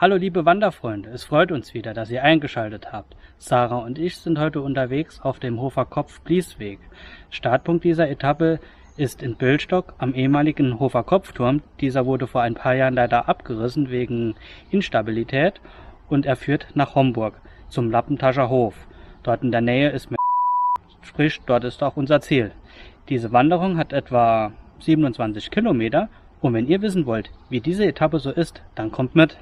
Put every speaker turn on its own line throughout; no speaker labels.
Hallo liebe Wanderfreunde, es freut uns wieder, dass ihr eingeschaltet habt. Sarah und ich sind heute unterwegs auf dem Hofer Kopf Bliesweg. Startpunkt dieser Etappe ist in Billstock am ehemaligen Hofer Kopfturm. Dieser wurde vor ein paar Jahren leider abgerissen wegen Instabilität und er führt nach Homburg zum Lappentascher Hof. Dort in der Nähe ist sprich dort ist auch unser Ziel. Diese Wanderung hat etwa 27 Kilometer und wenn ihr wissen wollt, wie diese Etappe so ist, dann kommt mit.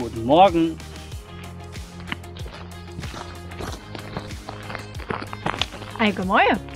Guten Morgen.
Allgemein.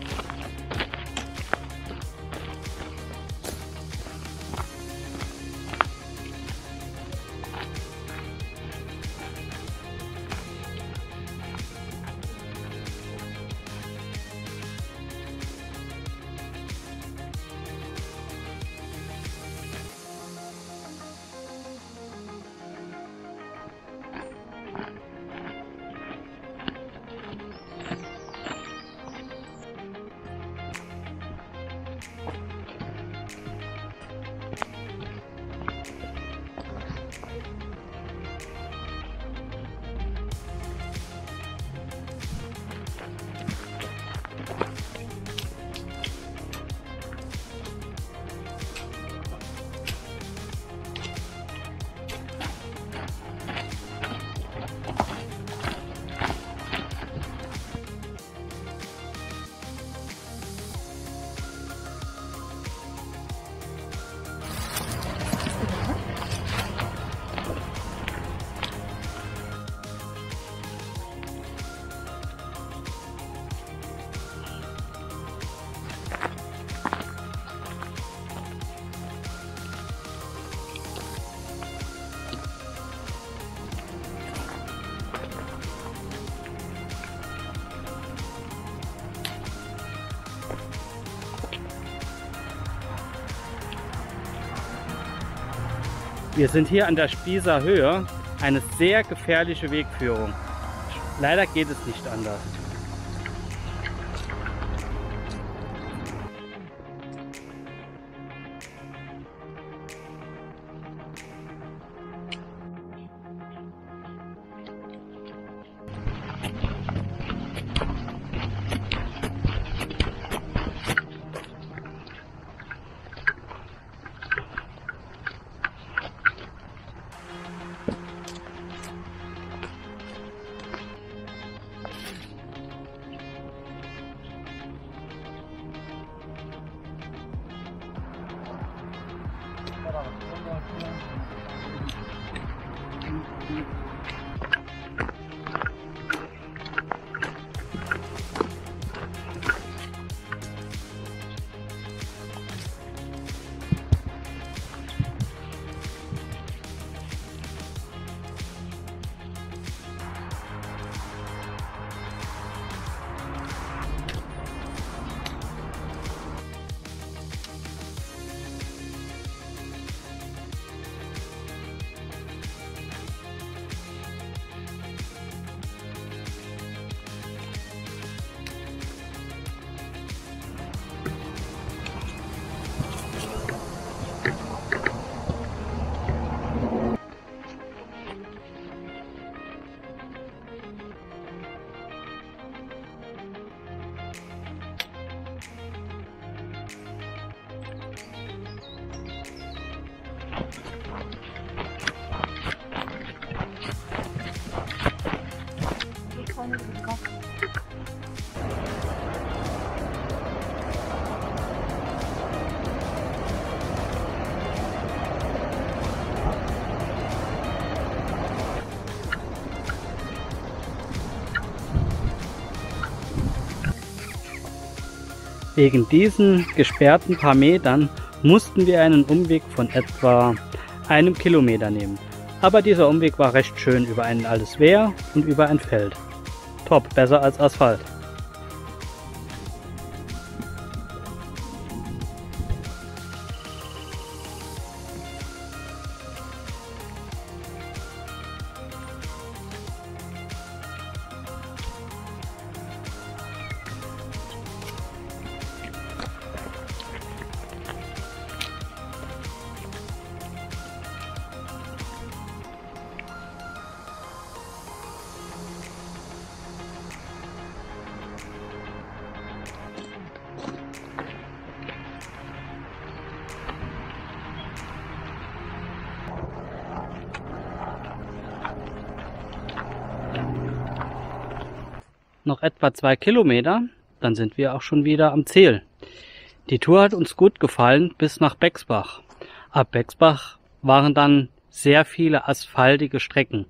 Wir sind hier an der Spießer Höhe, eine sehr gefährliche Wegführung. Leider geht es nicht anders. Thank you. Wegen diesen gesperrten paar Metern mussten wir einen Umweg von etwa einem Kilometer nehmen. Aber dieser Umweg war recht schön über ein altes Wehr und über ein Feld. Top, besser als Asphalt. Noch etwa zwei Kilometer, dann sind wir auch schon wieder am Ziel. Die Tour hat uns gut gefallen bis nach Bexbach. Ab Bexbach waren dann sehr viele asphaltige Strecken.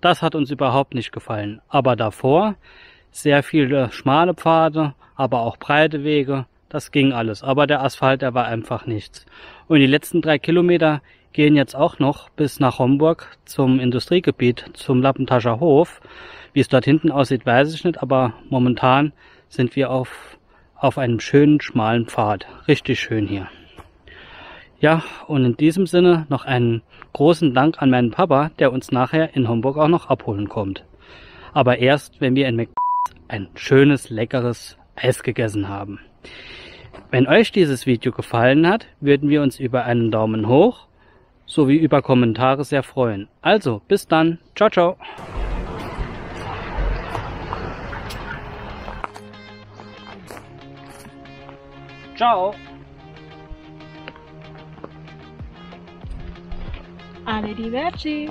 Das hat uns überhaupt nicht gefallen. Aber davor sehr viele schmale Pfade, aber auch breite Wege. Das ging alles. Aber der Asphalt, der war einfach nichts. Und die letzten drei Kilometer gehen jetzt auch noch bis nach Homburg zum Industriegebiet, zum Lappentascher Hof. Wie es dort hinten aussieht, weiß ich nicht, aber momentan sind wir auf, auf einem schönen, schmalen Pfad. Richtig schön hier. Ja, und in diesem Sinne noch einen großen Dank an meinen Papa, der uns nachher in Homburg auch noch abholen kommt. Aber erst, wenn wir in Mc ein schönes, leckeres Eis gegessen haben. Wenn euch dieses Video gefallen hat, würden wir uns über einen Daumen hoch sowie über Kommentare sehr freuen. Also, bis dann. Ciao, ciao. Ciao.
Arrivederci.